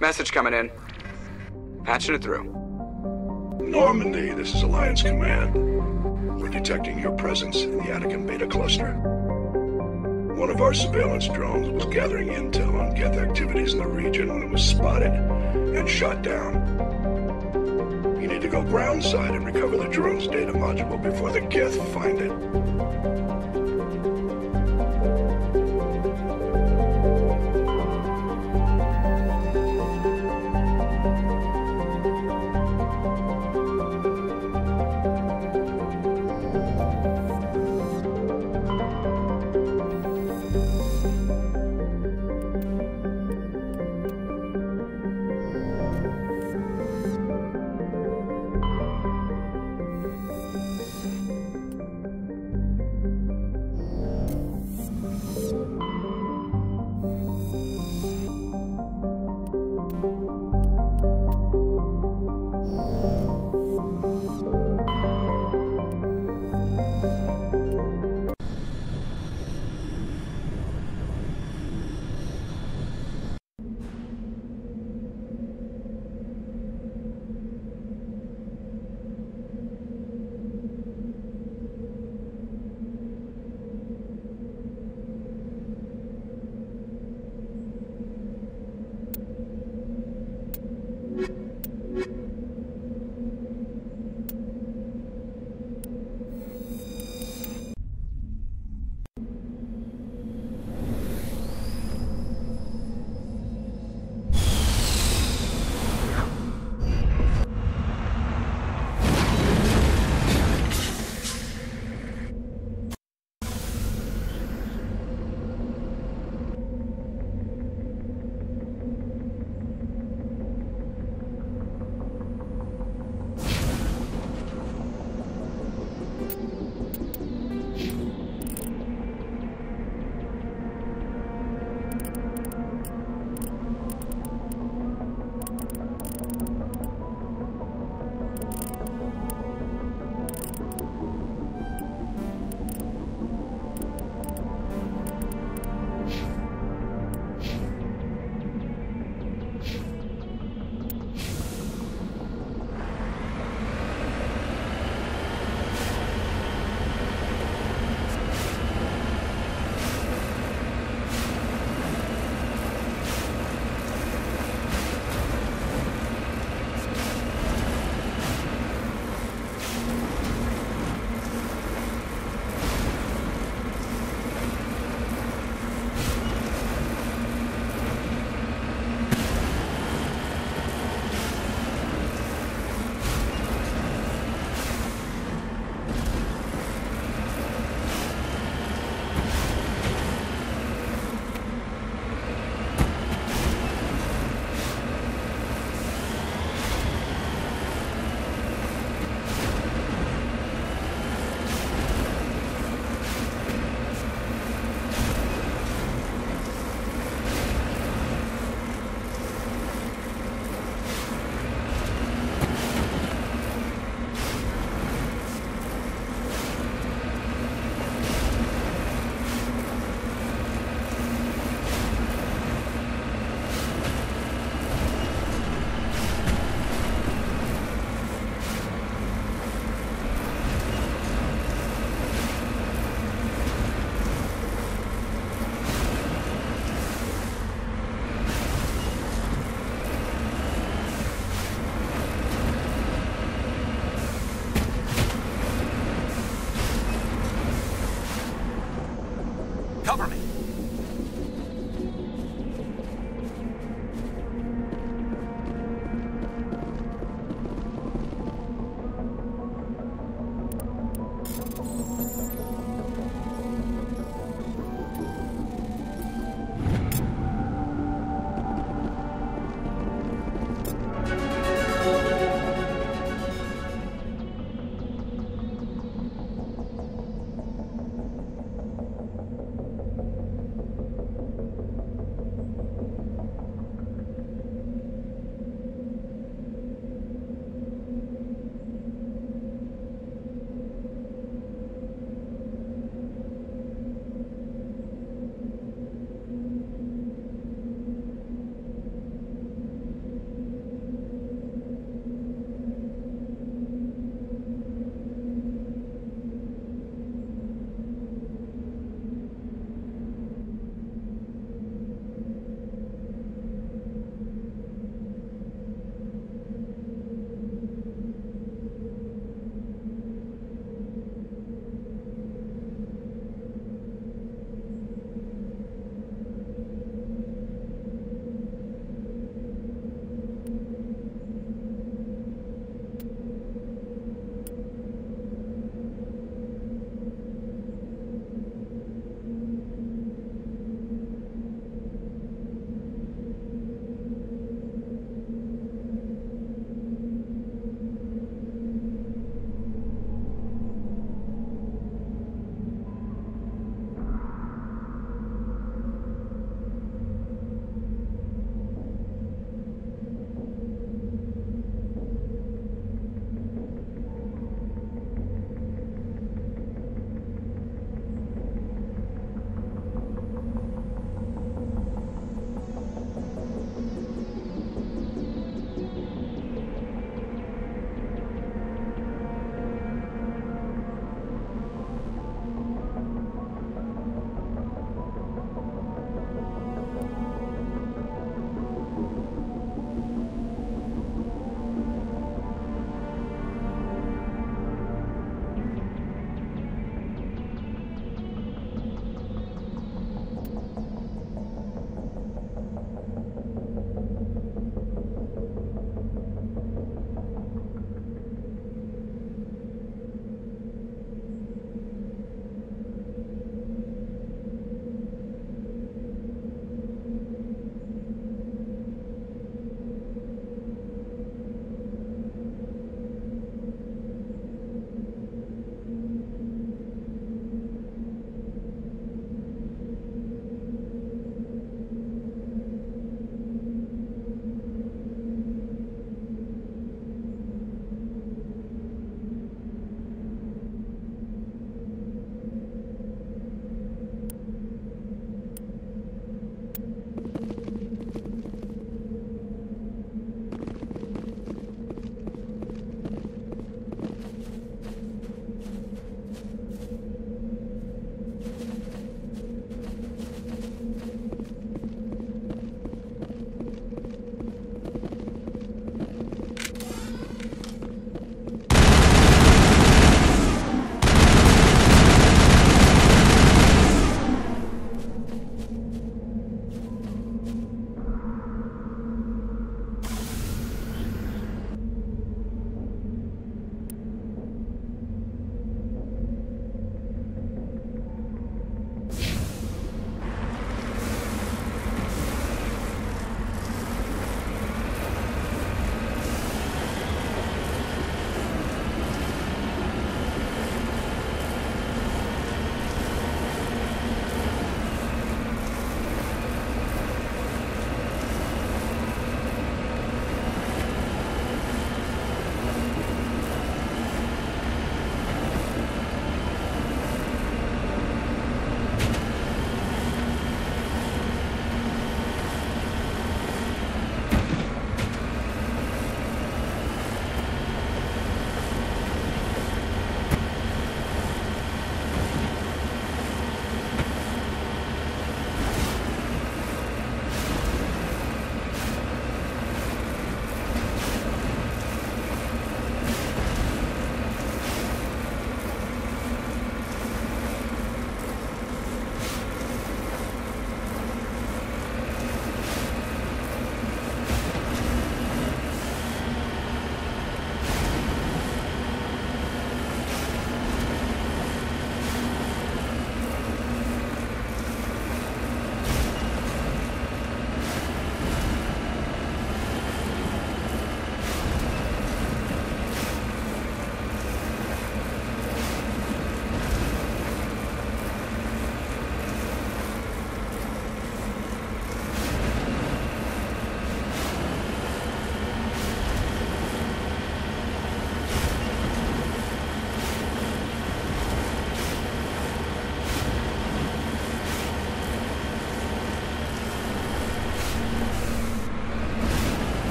Message coming in. Patching it through. Normandy, this is Alliance Command. We're detecting your presence in the Attican Beta Cluster. One of our surveillance drones was gathering intel on Geth activities in the region when it was spotted and shot down. You need to go groundside and recover the drone's data module before the Geth find it.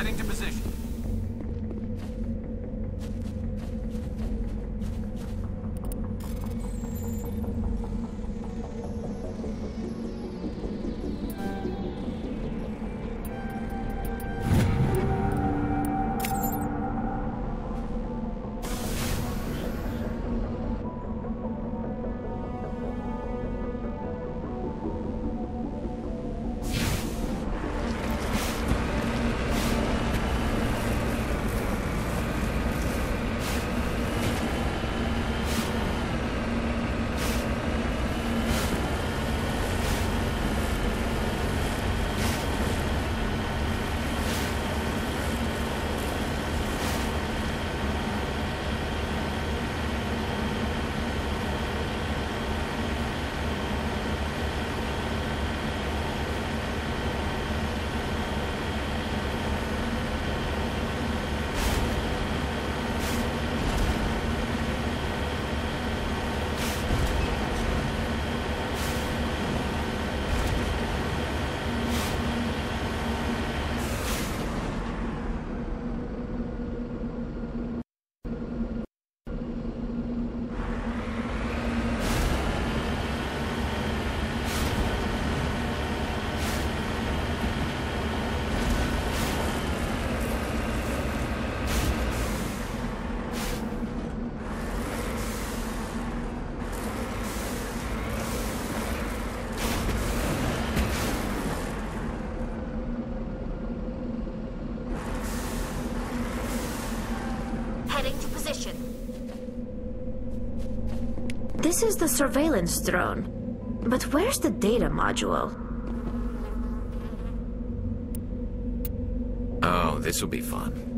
Heading to position. Position. This is the surveillance drone. But where's the data module? Oh, this will be fun.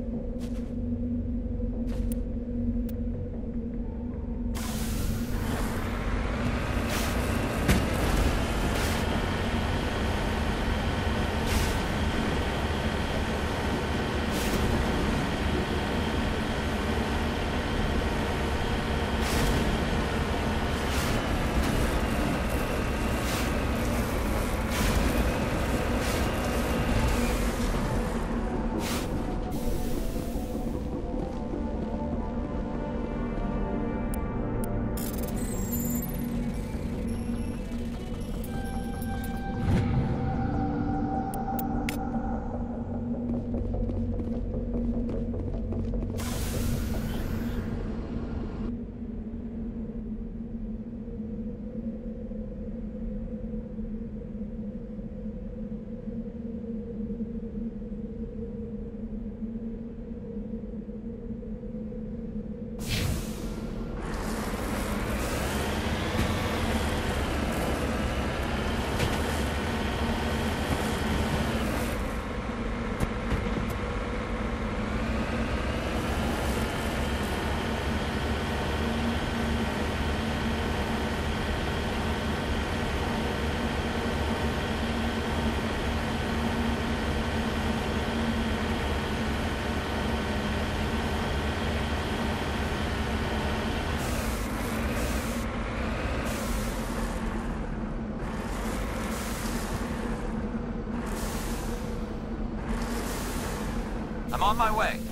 I'm on my way.